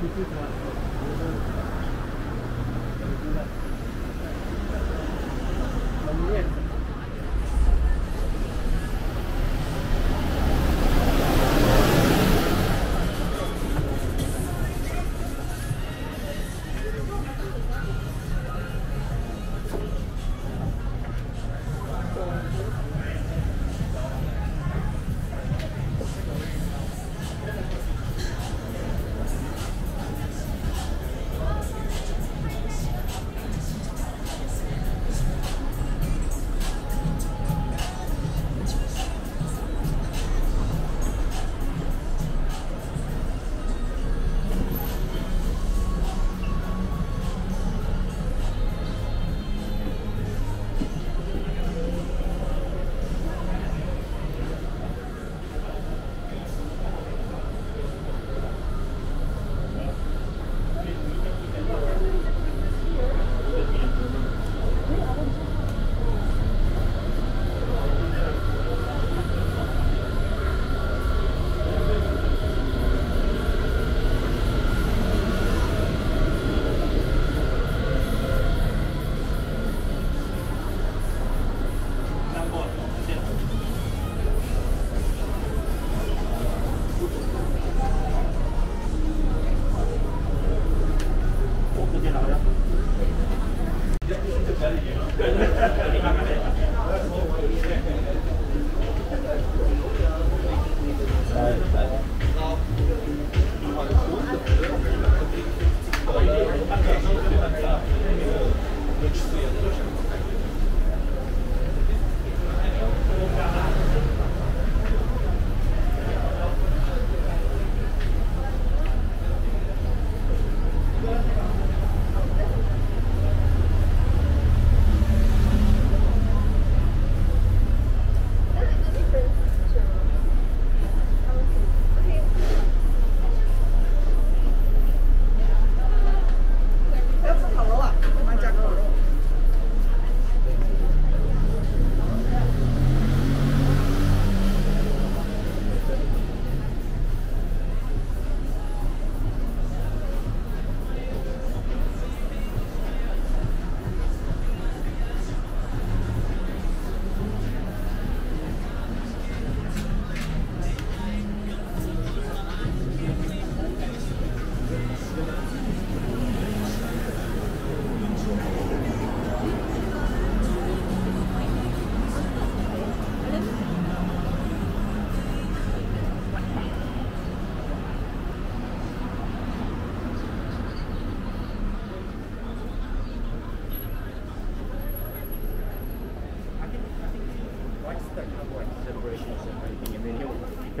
よろしくお願いします。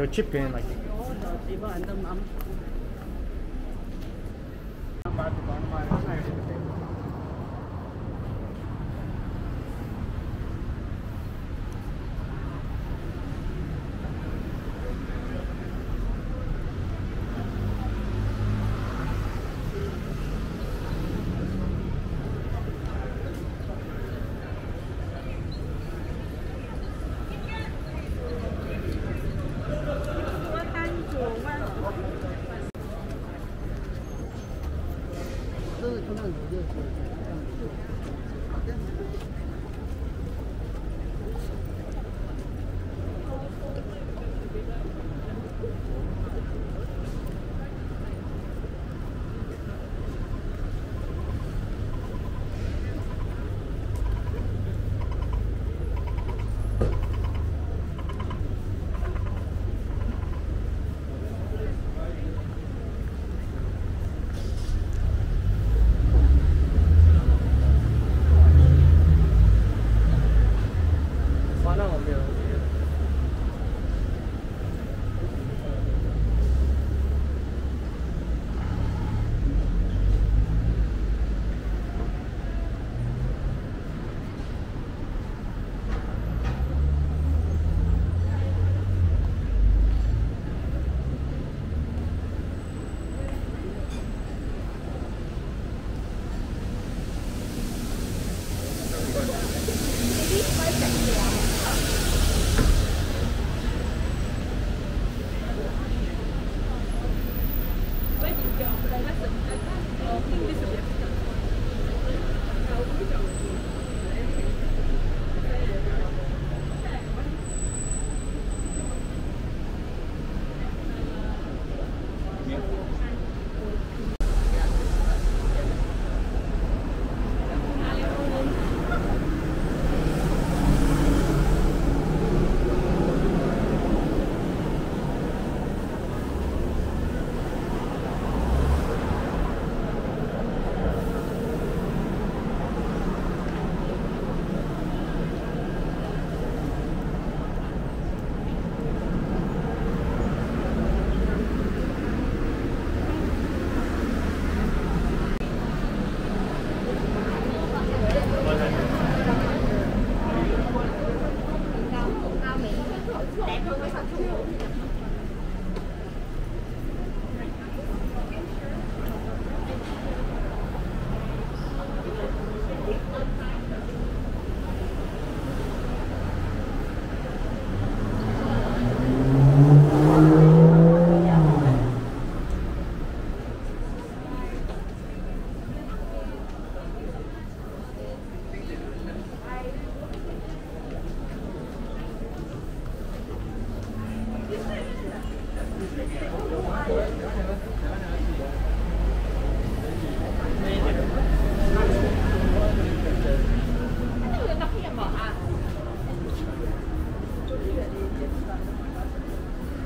He'll he'll chip in